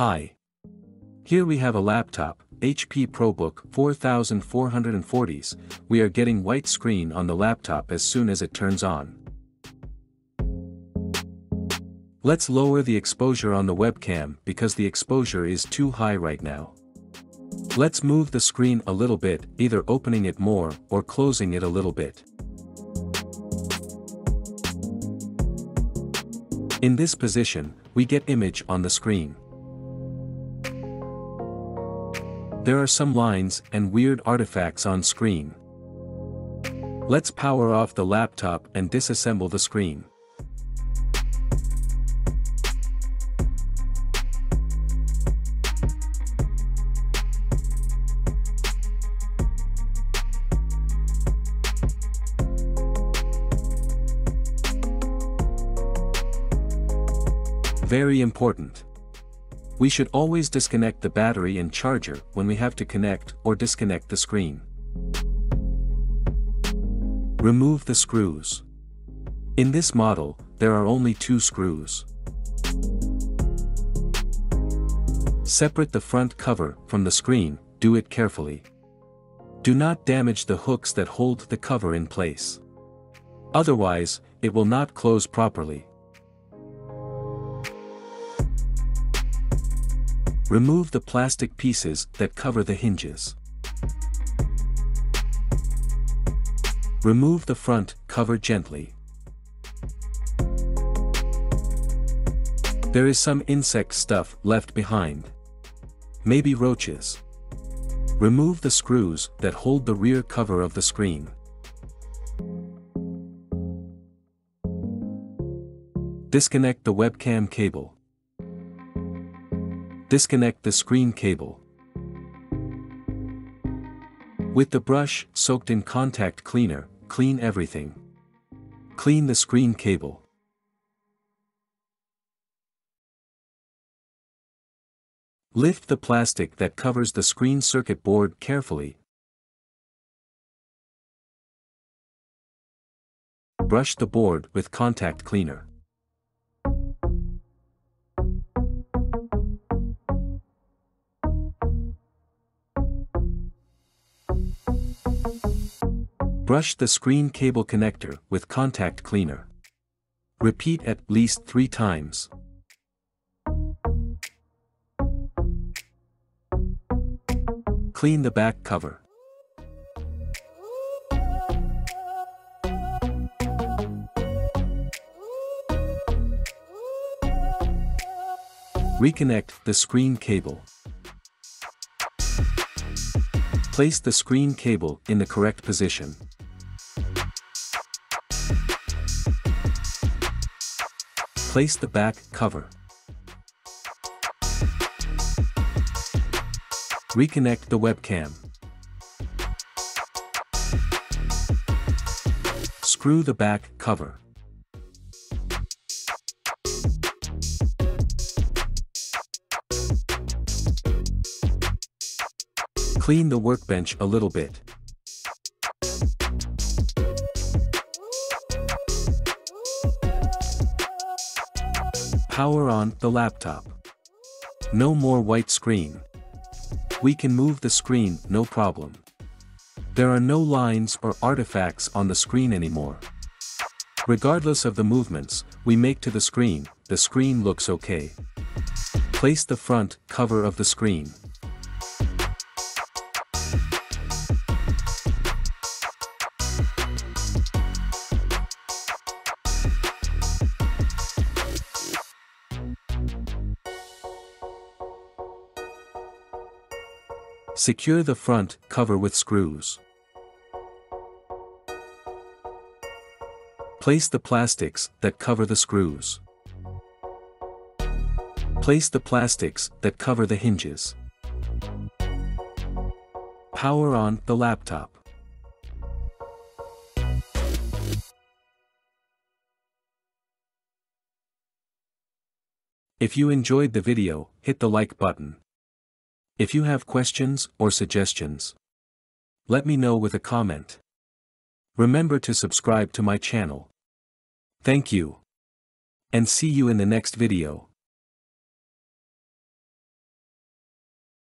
Hi. Here we have a laptop, HP ProBook 4440s, we are getting white screen on the laptop as soon as it turns on. Let's lower the exposure on the webcam because the exposure is too high right now. Let's move the screen a little bit, either opening it more or closing it a little bit. In this position, we get image on the screen. There are some lines and weird artifacts on screen. Let's power off the laptop and disassemble the screen. Very important. We should always disconnect the battery and charger when we have to connect or disconnect the screen. Remove the screws. In this model, there are only two screws. Separate the front cover from the screen, do it carefully. Do not damage the hooks that hold the cover in place. Otherwise, it will not close properly. Remove the plastic pieces that cover the hinges. Remove the front cover gently. There is some insect stuff left behind. Maybe roaches. Remove the screws that hold the rear cover of the screen. Disconnect the webcam cable. Disconnect the screen cable. With the brush soaked in contact cleaner, clean everything. Clean the screen cable. Lift the plastic that covers the screen circuit board carefully. Brush the board with contact cleaner. Brush the screen cable connector with contact cleaner. Repeat at least three times. Clean the back cover. Reconnect the screen cable. Place the screen cable in the correct position. Place the back cover. Reconnect the webcam. Screw the back cover. Clean the workbench a little bit. Power on the laptop. No more white screen. We can move the screen no problem. There are no lines or artifacts on the screen anymore. Regardless of the movements we make to the screen, the screen looks okay. Place the front cover of the screen. Secure the front cover with screws. Place the plastics that cover the screws. Place the plastics that cover the hinges. Power on the laptop. If you enjoyed the video, hit the like button. If you have questions or suggestions, let me know with a comment. Remember to subscribe to my channel. Thank you. And see you in the next video.